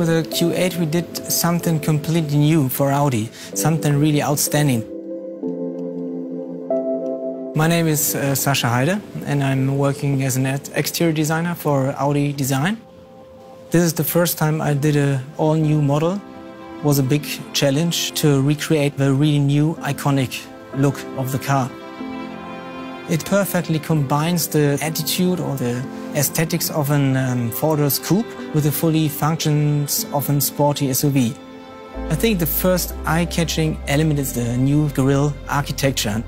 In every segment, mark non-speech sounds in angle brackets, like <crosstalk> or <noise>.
with the Q8 we did something completely new for Audi, something really outstanding. My name is uh, Sascha Heide and I'm working as an exterior designer for Audi Design. This is the first time I did an all-new model. It was a big challenge to recreate the really new, iconic look of the car. It perfectly combines the attitude or the aesthetics of an um, four-door coupe with the fully functions of a sporty SUV. I think the first eye-catching element is the new grille architecture.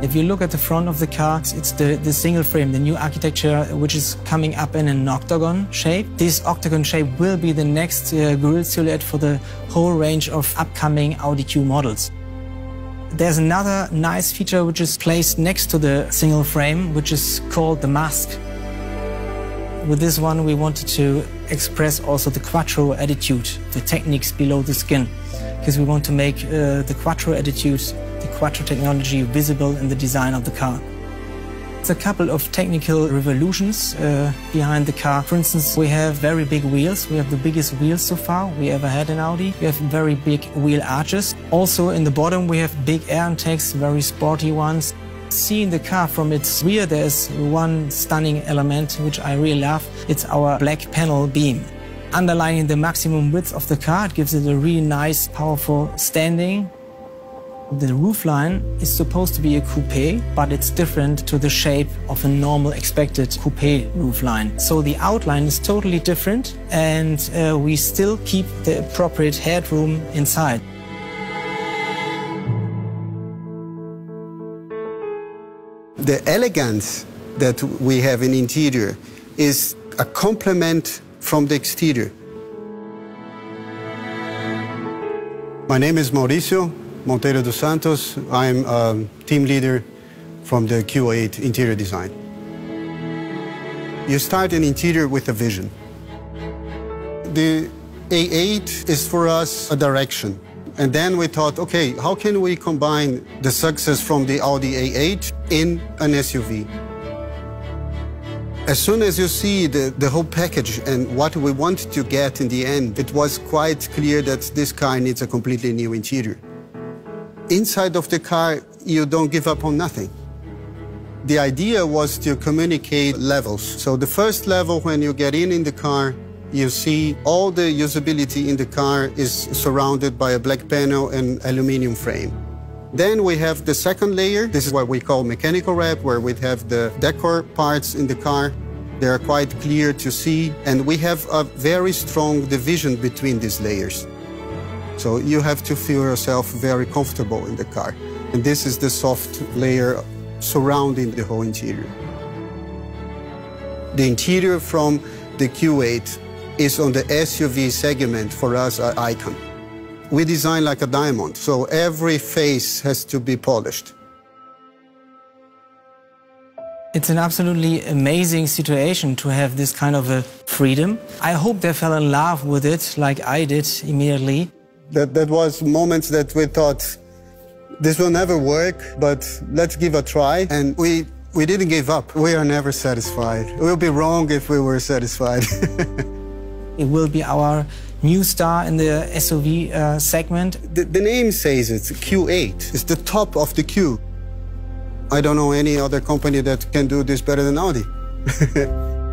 If you look at the front of the car, it's the, the single frame, the new architecture, which is coming up in an octagon shape. This octagon shape will be the next uh, grille silhouette for the whole range of upcoming Audi Q models. There's another nice feature which is placed next to the single frame, which is called the mask. With this one, we wanted to express also the Quattro attitude, the techniques below the skin, because we want to make uh, the Quattro attitude the Quattro technology visible in the design of the car. It's a couple of technical revolutions uh, behind the car. For instance, we have very big wheels. We have the biggest wheels so far we ever had in Audi. We have very big wheel arches. Also in the bottom we have big air intakes, very sporty ones. Seeing the car from its rear, there's one stunning element which I really love. It's our black panel beam underlining the maximum width of the car. It gives it a really nice, powerful standing. The roofline is supposed to be a coupe, but it's different to the shape of a normal expected coupe roofline. So the outline is totally different and uh, we still keep the appropriate headroom inside. The elegance that we have in interior is a complement from the exterior. My name is Mauricio. Monteiro dos Santos. I'm a team leader from the Q8 interior design. You start an interior with a vision. The A8 is for us a direction. And then we thought, okay, how can we combine the success from the Audi A8 in an SUV? As soon as you see the, the whole package and what we want to get in the end, it was quite clear that this car needs a completely new interior. Inside of the car, you don't give up on nothing. The idea was to communicate levels. So the first level, when you get in in the car, you see all the usability in the car is surrounded by a black panel and aluminum frame. Then we have the second layer. This is what we call mechanical wrap, where we have the decor parts in the car. They are quite clear to see, and we have a very strong division between these layers. So you have to feel yourself very comfortable in the car. And this is the soft layer surrounding the whole interior. The interior from the Q8 is on the SUV segment for us an icon. We design like a diamond, so every face has to be polished. It's an absolutely amazing situation to have this kind of a freedom. I hope they fell in love with it like I did immediately. That, that was moments that we thought, this will never work, but let's give a try. And we, we didn't give up. We are never satisfied. It would be wrong if we were satisfied. <laughs> it will be our new star in the SUV uh, segment. The, the name says it, Q8. It's the top of the Q. I don't know any other company that can do this better than Audi. <laughs>